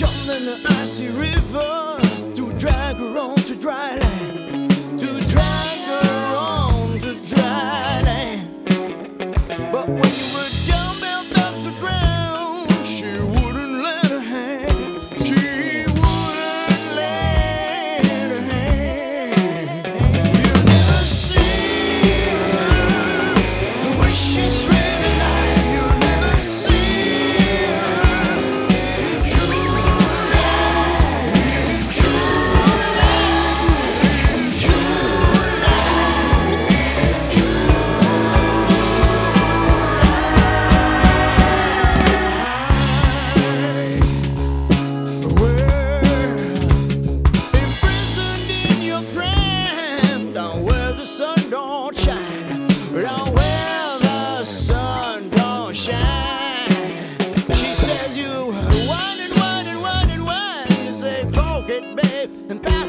jumped in the icy river to drag her on to dry land. and